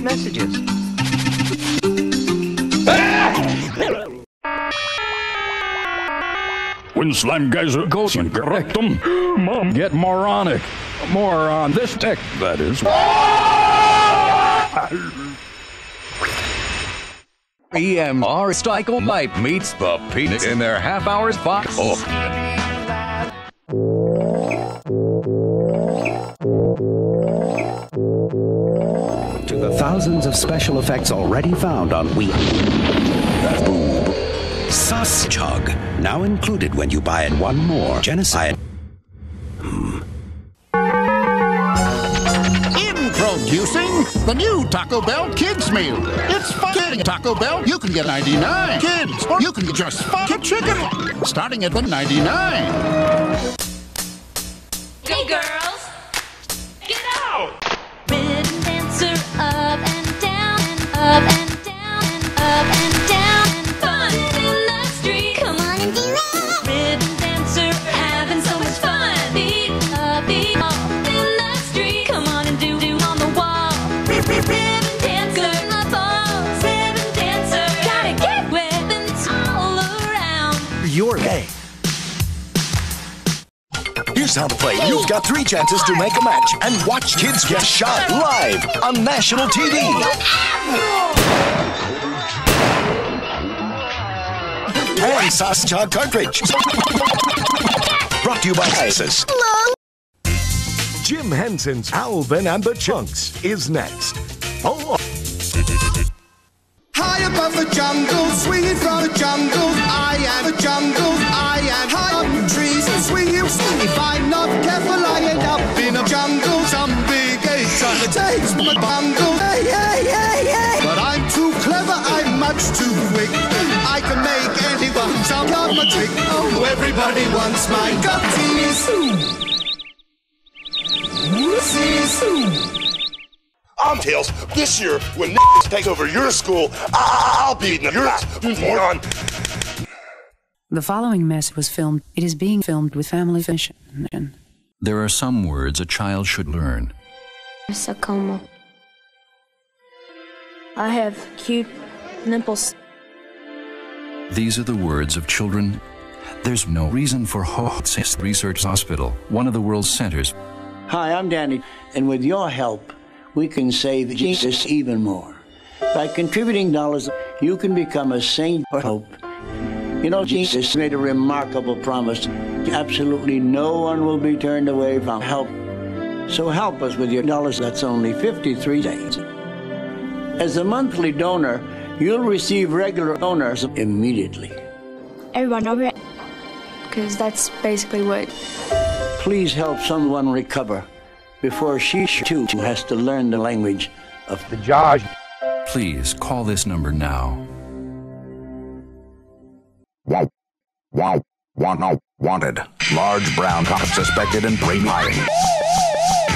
these messages. When slime geyser goes and correct them, mom get moronic. More on this tech, that is. EMR Cycle Light meets the penis in their half hours box. Oh. Thousands of special effects already found on Wii. Boob. Sus Chug. Now included when you buy it one more. Genocide. Hmm. Introducing the new Taco Bell Kids Meal. It's fun getting Taco Bell. You can get 99 kids, or you can get just fucking chicken, starting at 99. Hey girls, Here's how to play. You've got three chances to make a match and watch kids get shot live on national TV. And Sascha cartridge. Brought to you by ISIS. Jim Henson's Alvin and the Chunks is next. Oh, High above the jungle, swinging from the jungle. Trying to take my bungle. Hey, hey, hey, hey. But I'm too clever. I'm much too quick. I can make anyone jump on my trick. Oh, everybody wants my gutties. I'm Tails. This year, when take over your school, I- I'll be in your ass, moron. The following mess was filmed. It is being filmed with family vision. There are some words a child should learn. Sarcoma. I have cute nipples. These are the words of children. There's no reason for Hoxis Research Hospital, one of the world's centers. Hi, I'm Danny, and with your help, we can save Jesus even more. By contributing dollars, you can become a saint for hope. You know, Jesus made a remarkable promise. Absolutely no one will be turned away from help. So help us with your dollars. That's only 53 days. As a monthly donor, you'll receive regular donors immediately. Everyone over it. Because that's basically what. Please help someone recover before she too has to learn the language of the judge. Please call this number now. Wow. Wow. Want, no. Wanted. Large brown cop suspected in brain hiding.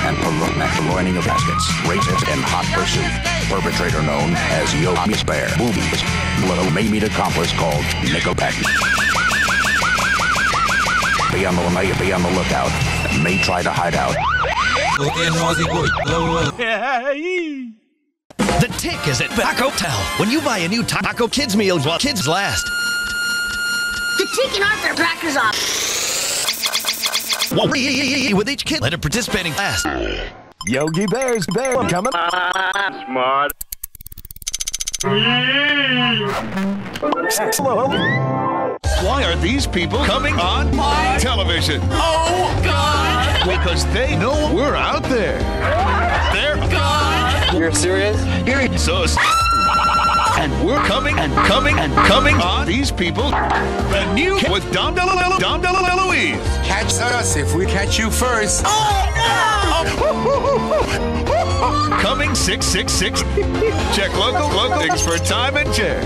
And purloining of baskets. Racist in hot pursuit. Perpetrator known as Yogi Bear. Boobies. Little Mamie accomplice called Nickelback. Be on the may be on the lookout. May try to hide out. The tick is at Taco Tell. When you buy a new Taco Kids meal, while kids last. The Tick and Arthur crackers off. Whoa, with each kid, let a participating class. Yogi Bear's Bear coming. Smart. Why are these people coming on my television? Oh, God. Because they know we're out there. They're God. You're serious? You're so s- And we're coming and coming and coming on these people. The new with Dom DeLuise. Dom DeLuise. Catch us if we catch you first. Oh, no! Coming 666. Check local, local things for time and chair.